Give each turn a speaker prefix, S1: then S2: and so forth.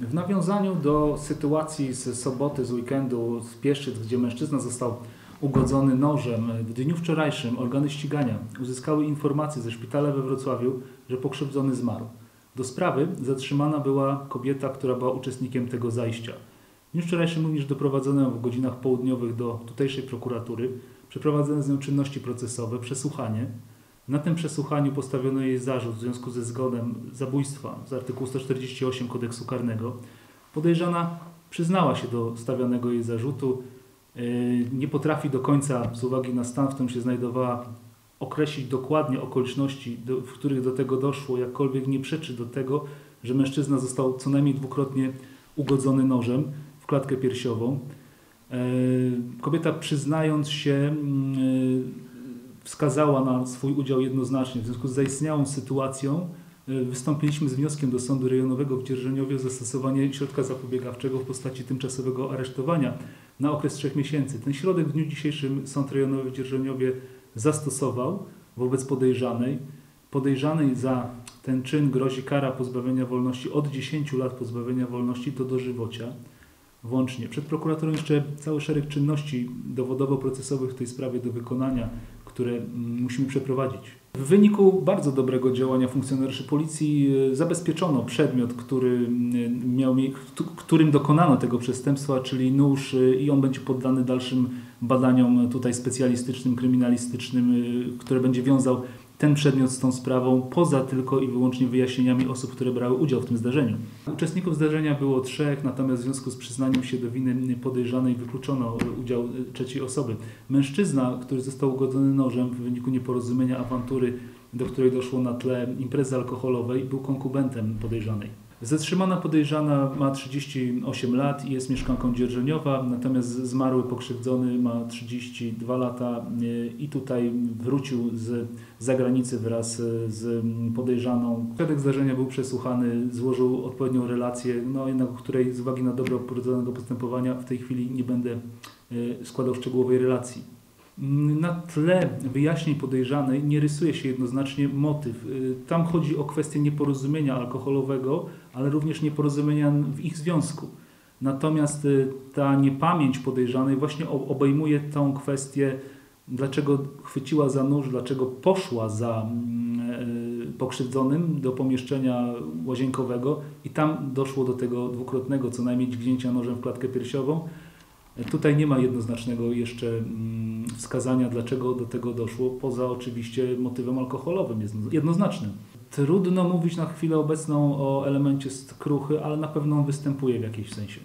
S1: W nawiązaniu do sytuacji z soboty, z weekendu, z Pieszczyc, gdzie mężczyzna został ugodzony nożem, w dniu wczorajszym organy ścigania uzyskały informację ze szpitala we Wrocławiu, że pokrzywdzony zmarł. Do sprawy zatrzymana była kobieta, która była uczestnikiem tego zajścia. W dniu wczorajszym również doprowadzono w godzinach południowych do tutejszej prokuratury. Przeprowadzono z nią czynności procesowe, przesłuchanie. Na tym przesłuchaniu postawiono jej zarzut w związku ze zgonem zabójstwa z artykułu 148 kodeksu karnego. Podejrzana przyznała się do stawianego jej zarzutu. Yy, Nie potrafi do końca, z uwagi na stan, w którym się znajdowała, określić dokładnie okoliczności, w których do tego doszło, jakkolwiek nie przeczy do tego, że mężczyzna został co najmniej dwukrotnie ugodzony nożem w klatkę piersiową. Yy, Kobieta przyznając się, yy, wskazała na swój udział jednoznacznie. W związku z zaistniałą sytuacją y, wystąpiliśmy z wnioskiem do Sądu Rejonowego w Dzierżoniowie o zastosowanie środka zapobiegawczego w postaci tymczasowego aresztowania na okres trzech miesięcy. Ten środek w dniu dzisiejszym Sąd Rejonowy w Dzierżoniowie zastosował wobec podejrzanej. Podejrzanej za ten czyn grozi kara pozbawienia wolności od 10 lat pozbawienia wolności do dożywocia włącznie. Przed prokuratorem jeszcze cały szereg czynności dowodowo-procesowych w tej sprawie do wykonania, które musimy przeprowadzić. W wyniku bardzo dobrego działania funkcjonariuszy policji e, zabezpieczono przedmiot, który mm, miał, którym dokonano tego przestępstwa, czyli nóż e, i on będzie poddany dalszym badaniom tutaj specjalistycznym, kryminalistycznym, e, które będzie wiązał ten przedmiot z tą sprawą, poza tylko i wyłącznie wyjaśnieniami osób, które brały udział w tym zdarzeniu. Uczestników zdarzenia było trzech, natomiast w związku z przyznaniem się do winy podejrzanej wykluczono udział trzeciej osoby. Mężczyzna, który został ugodzony nożem w wyniku nieporozumienia, awantury, do której doszło na tle imprezy alkoholowej, był konkubentem podejrzanej. Zatrzymana podejrzana ma 38 lat i jest mieszkanką Dzierżoniowa, natomiast zmarły pokrzywdzony ma 32 lata e, i tutaj wrócił z zagranicy wraz e, z podejrzaną. Świadek zdarzenia był przesłuchany, złożył odpowiednią relację, no jednak o której z uwagi na dobro prowadzonego postępowania w tej chwili nie będę e, składał szczegółowej relacji. Na tle wyjaśnień podejrzanej nie rysuje się jednoznacznie motyw. Y, Tam chodzi o kwestię nieporozumienia alkoholowego, ale również nieporozumienia w ich związku. Natomiast y, ta niepamięć podejrzanej właśnie obejmuje tą kwestię, dlaczego chwyciła za nóż, dlaczego poszła za mm, y, pokrzywdzonym do pomieszczenia łazienkowego i tam doszło do tego dwukrotnego co najmniej dźgnięcia nożem w klatkę piersiową. Tutaj nie ma jednoznacznego jeszcze mm, wskazania, dlaczego do tego doszło, poza oczywiście motywem alkoholowym jednoznacznym. Trudno mówić na chwilę obecną o elemencie skruchy, ale na pewno on występuje w jakimś sensie.